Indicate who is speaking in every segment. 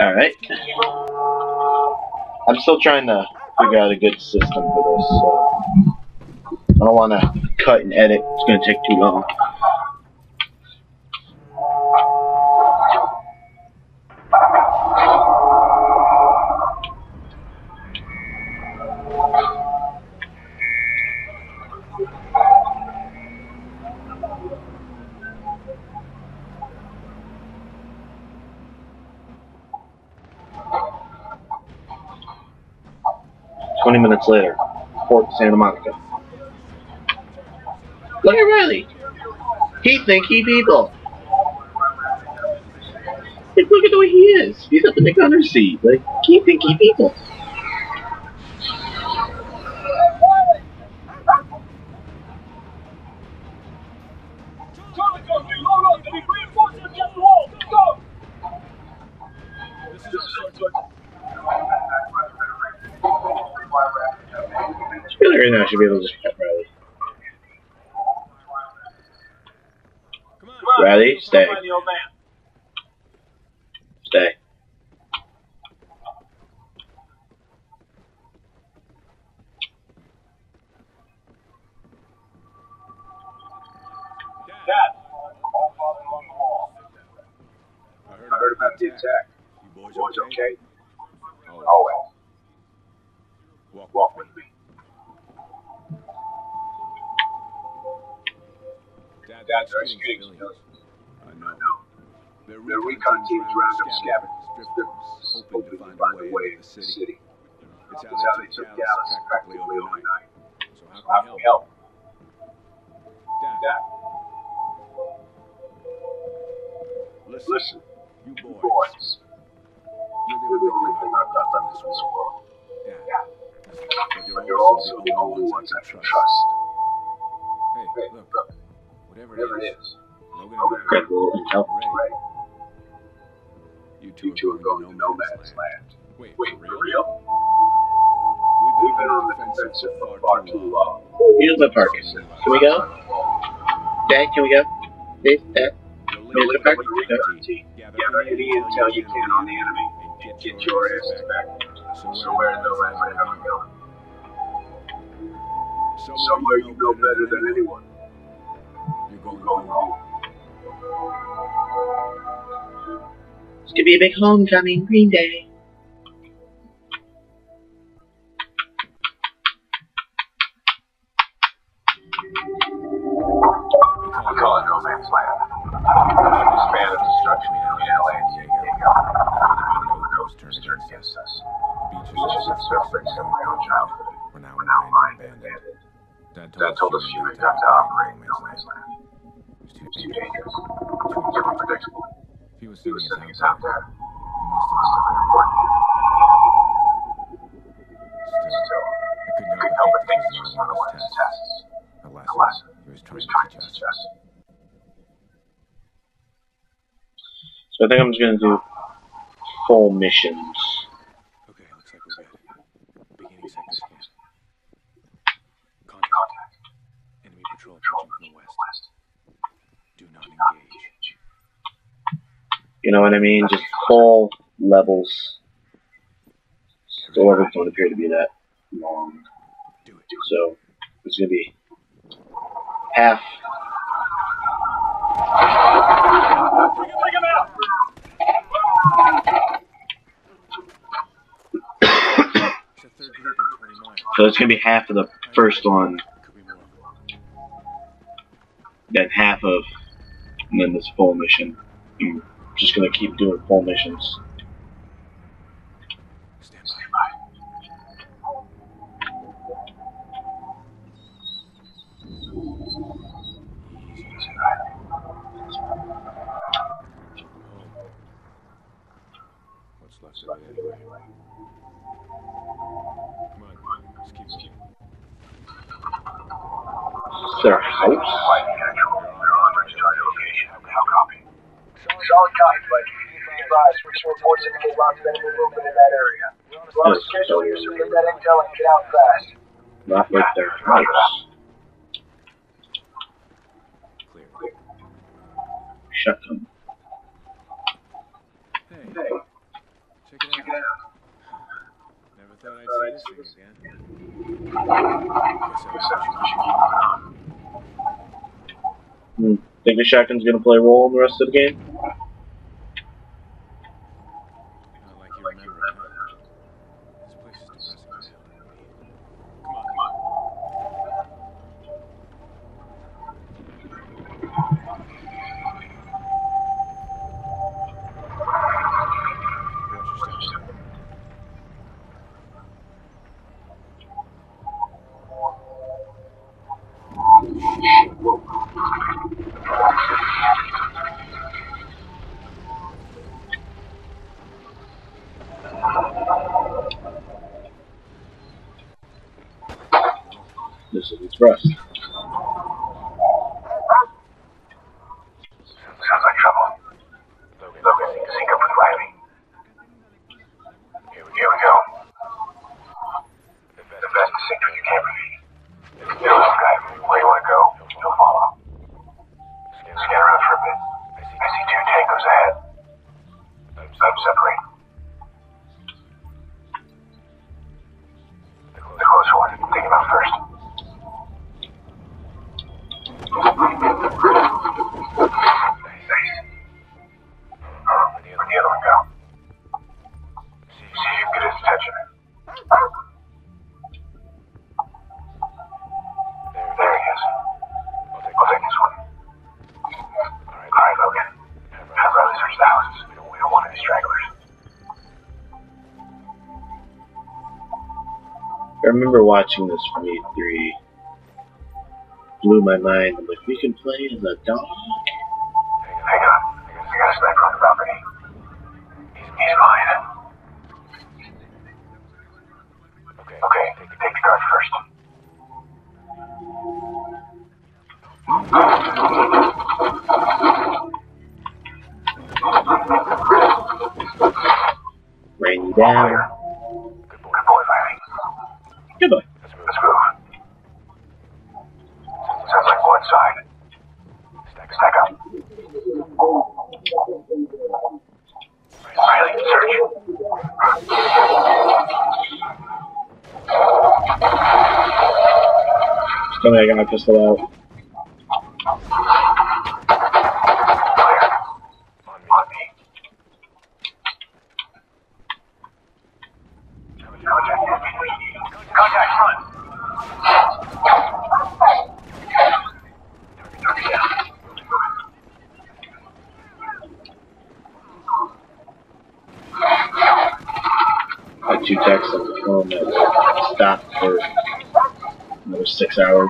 Speaker 1: Alright. I'm still trying to figure out a good system for this, so I don't want to cut and edit. It's going to take too long. Twenty minutes later, Fort Santa Monica. Look at Riley. He think he people. Like, look at the way he is. He's up in the gunner seat. Like, he thinky people. Right now, I should be able to just cut Riley.
Speaker 2: Come on.
Speaker 1: Riley, stay.
Speaker 2: go find the old man.
Speaker 1: Stay.
Speaker 3: They're
Speaker 4: executing
Speaker 3: civilians. I know. Their
Speaker 4: Their recon teams round up scavengers,
Speaker 3: strippers,
Speaker 4: hoping to find a way into the city.
Speaker 3: It's
Speaker 4: how they took Dallas practically overnight.
Speaker 3: So
Speaker 4: So
Speaker 3: how can we help? Dad, listen,
Speaker 4: listen,
Speaker 3: you boys, you're the only thing I've
Speaker 4: left on this world.
Speaker 3: Dad, but
Speaker 4: you're also the only ones I can trust.
Speaker 3: Hey, look, whatever
Speaker 4: whatever
Speaker 3: it
Speaker 4: it
Speaker 3: is,
Speaker 4: is,
Speaker 3: Logan
Speaker 4: Logan
Speaker 3: and
Speaker 1: Grab a little.
Speaker 3: Ray,
Speaker 4: Ray,
Speaker 3: you two
Speaker 4: you two are going to no man's land.
Speaker 3: Wait,
Speaker 4: Wait,
Speaker 3: for
Speaker 4: for
Speaker 3: real?
Speaker 4: real?
Speaker 3: We've
Speaker 4: We've been on the defensive for far too long.
Speaker 1: Here's the Parkins. Can we go? Dad, can we go? Please, Dad.
Speaker 3: You'll
Speaker 1: Mr.
Speaker 3: leave
Speaker 1: Parker,
Speaker 3: the
Speaker 1: go.
Speaker 3: guarantee.
Speaker 4: Gather any intel you can on the enemy and get your asses back. So where the hell am I ever going? Somewhere you know better than anyone.
Speaker 3: Going home.
Speaker 1: It's gonna be a big homecoming, Green Day.
Speaker 4: Land.
Speaker 3: Dad
Speaker 4: told us you ain't got to operate no man's
Speaker 3: If he was
Speaker 4: He Must have been important.
Speaker 3: Still, I couldn't
Speaker 4: help but think
Speaker 3: was his he was trying to
Speaker 4: to
Speaker 3: us.
Speaker 1: So I think I'm just gonna do full missions.
Speaker 3: Okay, looks like we're good. Beginning sector scan. Contact.
Speaker 4: Contact.
Speaker 3: Enemy patrol
Speaker 4: Patrol
Speaker 3: approaching from the
Speaker 4: from the
Speaker 3: west.
Speaker 4: west.
Speaker 3: Do not
Speaker 4: Do not
Speaker 3: engage.
Speaker 4: engage.
Speaker 1: You know what I mean? Just full levels. The levels don't appear to be that long. So it's gonna be half.
Speaker 2: Bring him out.
Speaker 3: It's a third group in 20 miles.
Speaker 1: So it's gonna be half of the first one, then half of, and then this full mission. I'm just gonna keep doing full missions.
Speaker 4: In that area. Schedule you, so get that intel and get out fast.
Speaker 1: Not with yeah. their house.
Speaker 3: Clear.
Speaker 1: Shut them.
Speaker 3: Hey.
Speaker 4: hey. Check it out. Check it out.
Speaker 3: Never thought I'd see this thing again.
Speaker 1: Hmm. Think the shotgun's gonna play a role in the rest of the game?
Speaker 3: Right.
Speaker 1: remember watching this from E3. Blew my mind. I'm like, we can play as a dog?
Speaker 3: Hang on.
Speaker 4: I got a sniper on the balcony. He's, mine.
Speaker 3: Okay, take,
Speaker 4: take the guard first.
Speaker 1: Rain down. I got my pistol out. two texts on the phone that stopped six hours.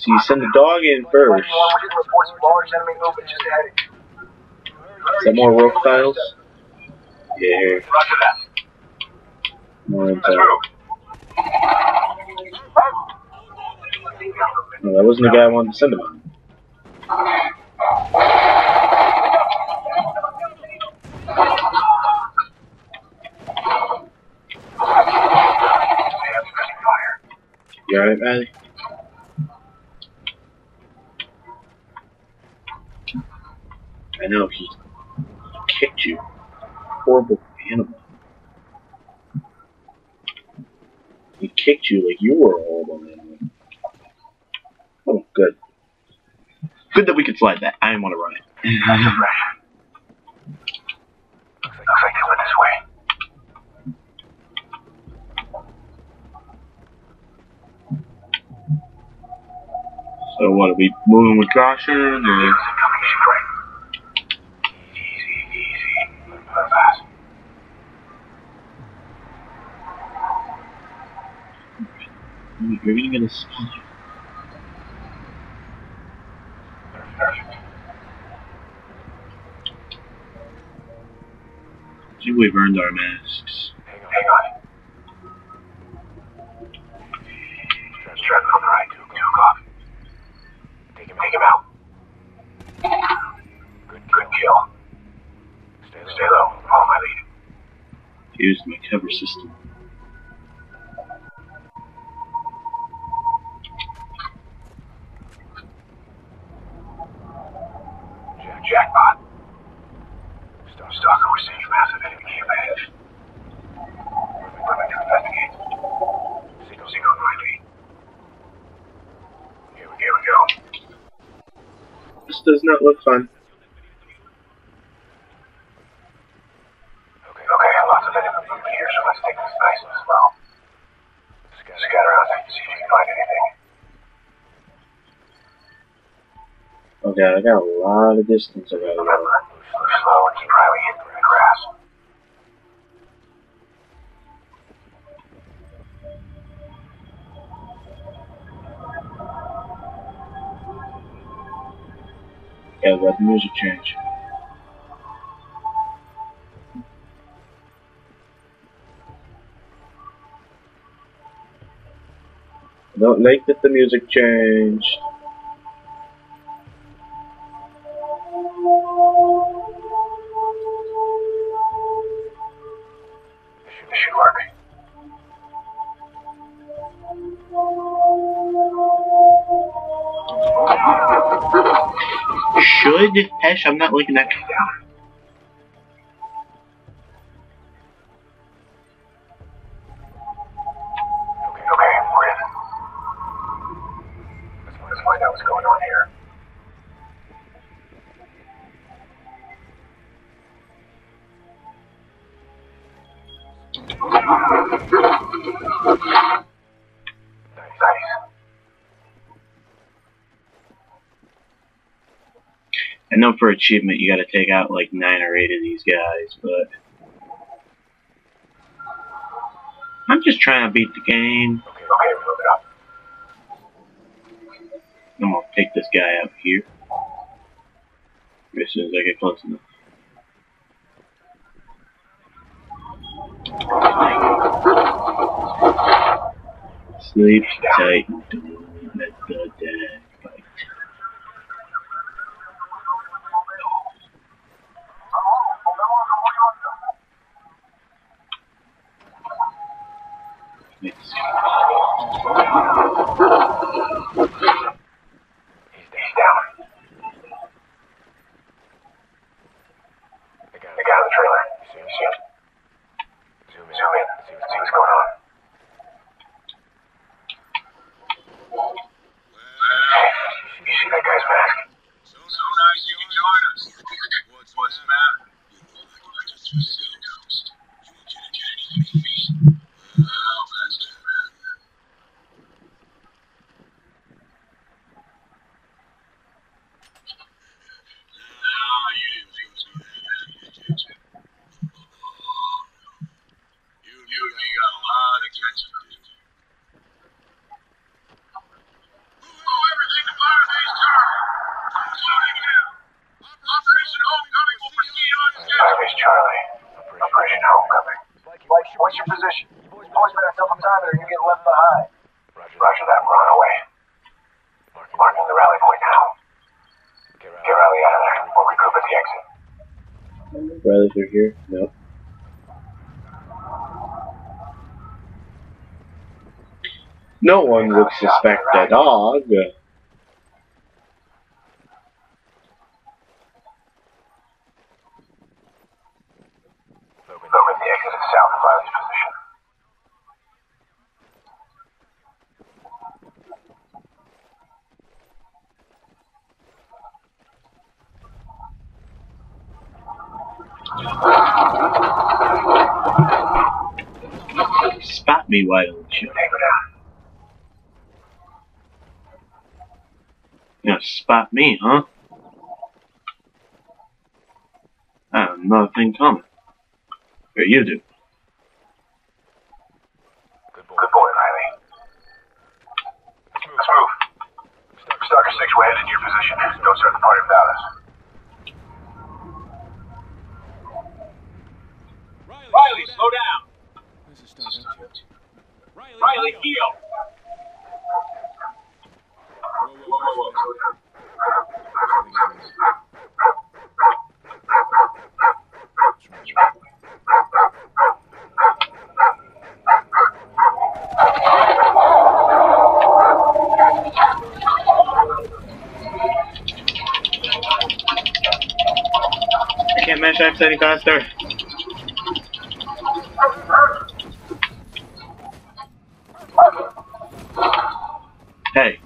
Speaker 1: So you send the dog in first. Is that more rope tiles? Yeah. More
Speaker 4: info.
Speaker 1: No, that wasn't the guy I wanted to send him on. You alright, Maddie? know he kicked you. Horrible animal. He kicked you like you were a horrible animal. Oh, good. Good that we could slide that. I didn't want to run it.
Speaker 4: Looks like, Looks like they went this way.
Speaker 1: So what, are we moving with caution? Or? You're gonna get a spot.
Speaker 4: Perfect.
Speaker 1: I think we've earned our masks.
Speaker 3: Hang on.
Speaker 4: Hang on. Strap on the right. Two o'clock.
Speaker 3: Take him
Speaker 4: Take
Speaker 3: out.
Speaker 4: him out.
Speaker 3: Good
Speaker 4: Good
Speaker 3: kill.
Speaker 4: kill.
Speaker 3: Stay low.
Speaker 4: Stay low. Follow my lead.
Speaker 1: Used my cover system.
Speaker 4: Jackpot. Stalker received massive enemy ahead. Moving to investigate.
Speaker 3: Signal.
Speaker 4: Signal my lead.
Speaker 3: Here
Speaker 4: Here we go.
Speaker 1: This does not look fun.
Speaker 3: Okay.
Speaker 4: Okay, lots of enemy movement here, so let's take this nice and slow.
Speaker 3: Scatter.
Speaker 4: Scatter out and see if you can find anything.
Speaker 1: Okay, I got a lot of distance gotta
Speaker 4: Remember, move slow and keep highly hidden the grass.
Speaker 1: Yeah, let the music change. I don't like that the music changed.
Speaker 4: Should?
Speaker 1: Hesh, I'm not looking at.
Speaker 3: Okay.
Speaker 4: Okay,
Speaker 1: I know for achievement you gotta take out like nine or eight of these guys, but I'm just trying to beat the game.
Speaker 3: Okay.
Speaker 4: Okay, move it up.
Speaker 1: I'm gonna take this guy out here. As soon as I get close enough. Sleep tight let the dead bite. It's
Speaker 3: He's down.
Speaker 4: He's down.
Speaker 3: The guy.
Speaker 4: The guy in the trailer.
Speaker 3: You see him?
Speaker 4: You see him?
Speaker 3: Zoom in.
Speaker 4: Zoom in.
Speaker 3: Let's see
Speaker 4: See
Speaker 3: what's
Speaker 4: what's
Speaker 3: going
Speaker 4: going
Speaker 3: on.
Speaker 4: on. Hey, you see that guy's mask?
Speaker 2: So nice you can join us. What's, What's the matter? You look like I just visited a ghost. You want you to get anything feet? Oh, that's different. Now you think so attention. You knew you got a lot of attention, didn't you? Ooh, everything to Firebase Charlie. Starting now. Operation Homecoming will proceed on schedule.
Speaker 4: Firebase Charlie. Operation Homecoming.
Speaker 5: Mike, what's your position? You boys better tell them time or you're getting left behind.
Speaker 3: Roger.
Speaker 4: Roger that, we're on our way.
Speaker 3: Marking.
Speaker 4: Marking the rally point now.
Speaker 3: Get
Speaker 4: Get Riley out of there. We'll regroup at the exit.
Speaker 1: Brothers are here. Nope. No one would suspect a dog.
Speaker 3: Logan.
Speaker 4: Logan, the exit is south of Riley's position.
Speaker 1: Spot me, don't you?
Speaker 4: Out.
Speaker 1: Spot me, huh? I have nothing coming. But you do.
Speaker 5: Good boy.
Speaker 4: Good boy, Riley. Let's move. Stalker 6, we're headed to your position. Don't start the party without us.
Speaker 3: Riley,
Speaker 2: Riley, slow down.
Speaker 3: This is start empty. Riley,
Speaker 2: Riley,
Speaker 3: heel.
Speaker 2: heel.
Speaker 3: Whoa, whoa, whoa, whoa.
Speaker 1: I can't match X any faster. Hey.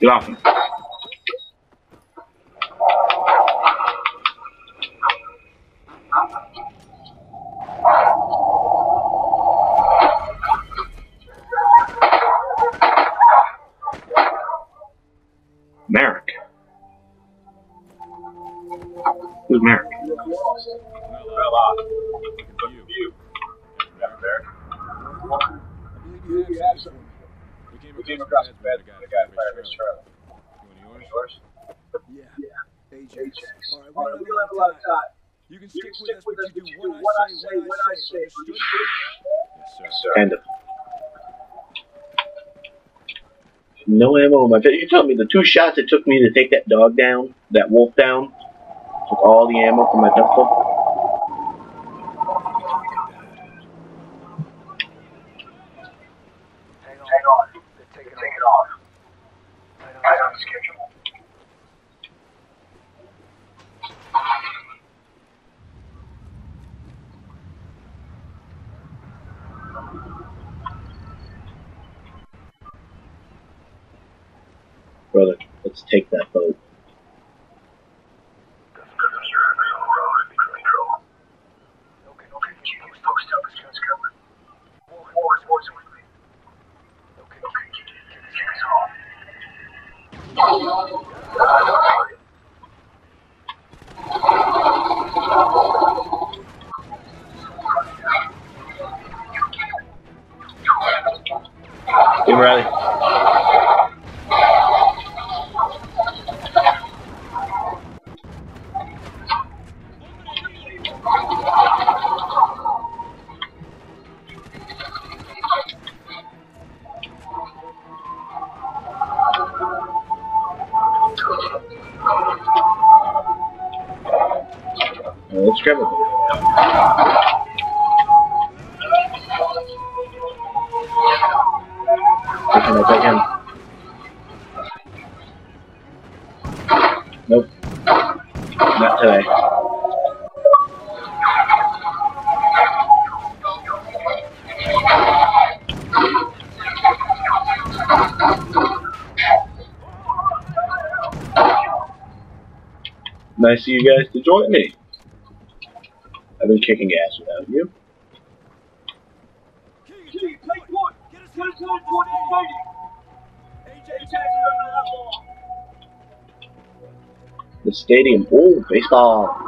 Speaker 1: Get off me. Merrick. Who's Merrick?
Speaker 3: Not
Speaker 2: Well,
Speaker 3: loud.
Speaker 2: uh,
Speaker 3: Looking for
Speaker 2: look
Speaker 3: you.
Speaker 2: for you. Yeah, there.
Speaker 3: I believe you have some. We
Speaker 2: We came across the bed. The guy fired his trailer.
Speaker 3: You want
Speaker 2: Yours?
Speaker 6: Yeah. Ajax. All right,
Speaker 5: All right,
Speaker 6: we don't have a lot of time.
Speaker 3: You can
Speaker 5: You
Speaker 3: stick
Speaker 5: can
Speaker 3: with
Speaker 5: stick
Speaker 3: us,
Speaker 5: with
Speaker 3: but
Speaker 5: us,
Speaker 3: you
Speaker 5: but you
Speaker 3: do
Speaker 5: do
Speaker 3: what
Speaker 5: what
Speaker 3: I
Speaker 5: I
Speaker 3: say
Speaker 5: say,
Speaker 3: when I say. Understood? Yes, sir.
Speaker 1: Kind of. Uh, no ammo in my pistol. You told me the two shots it took me to take that dog down, that wolf down, took all the ammo from my pistol.
Speaker 5: Hang on. Hang on. They're taking, taking off. Right on schedule.
Speaker 1: Brother, let's take that boat. Nice of you guys to join me. I've been kicking ass without you.
Speaker 6: Key, take one. Get us to the 180. Ajax has on.
Speaker 1: The stadium. Oh, baseball.